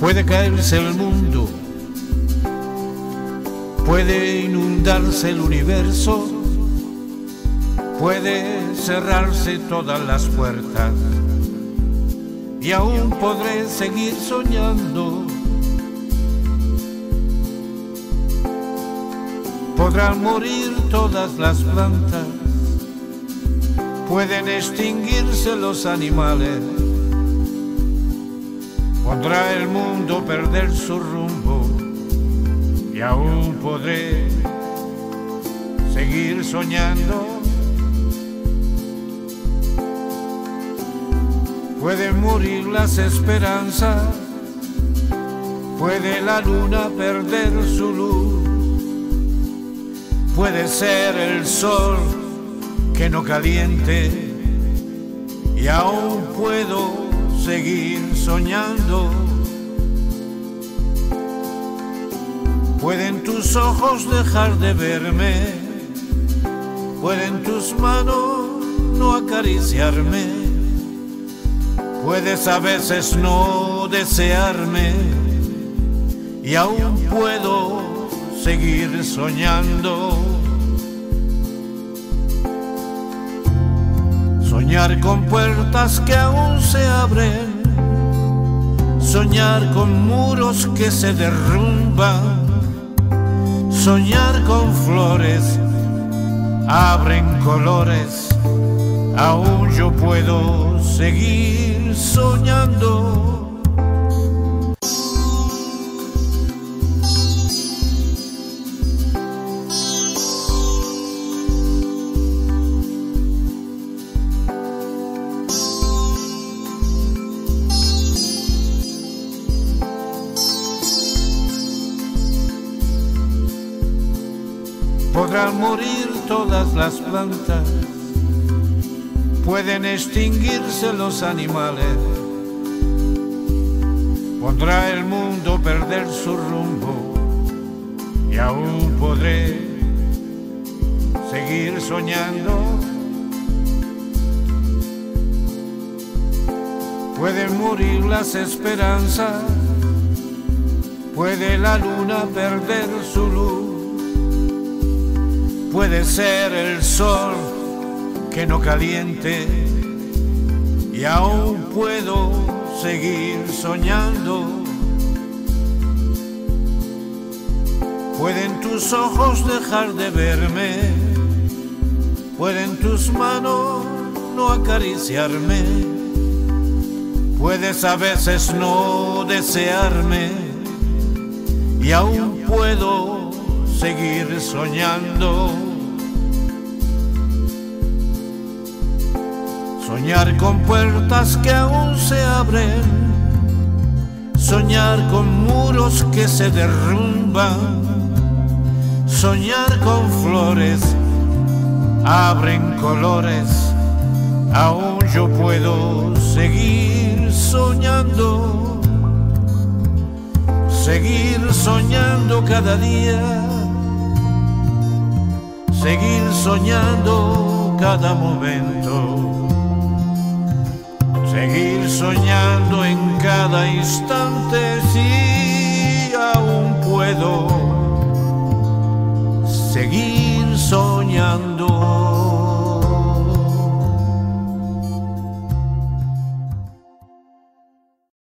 Puede caerse el mundo, puede inundarse el universo, puede cerrarse todas las puertas. Y aún podré seguir soñando. Podrán morir todas las plantas, pueden extinguirse los animales, podrá el mundo perder su rumbo y aún podré seguir soñando. Pueden morir las esperanzas, puede la luna perder su luz, puede ser el sol que no caliente y aún puedo seguir soñando. Pueden tus ojos dejar de verme, pueden tus manos no acariciarme Puedes a veces no desearme y aún puedo seguir soñando. Soñar con puertas que aún se abren, soñar con muros que se derrumban, soñar con flores, abren colores aún yo puedo seguir soñando. Podrán morir todas las plantas pueden extinguirse los animales. Podrá el mundo perder su rumbo y aún podré seguir soñando. Pueden morir las esperanzas, puede la luna perder su luz, puede ser el sol que no caliente. Y aún puedo seguir soñando. Pueden tus ojos dejar de verme, pueden tus manos no acariciarme, puedes a veces no desearme. Y aún puedo seguir soñando. Soñar con puertas que aún se abren, soñar con muros que se derrumban, soñar con flores, abren colores, aún yo puedo seguir soñando, seguir soñando cada día, seguir soñando cada momento seguir soñando en cada instante si aún puedo seguir soñando.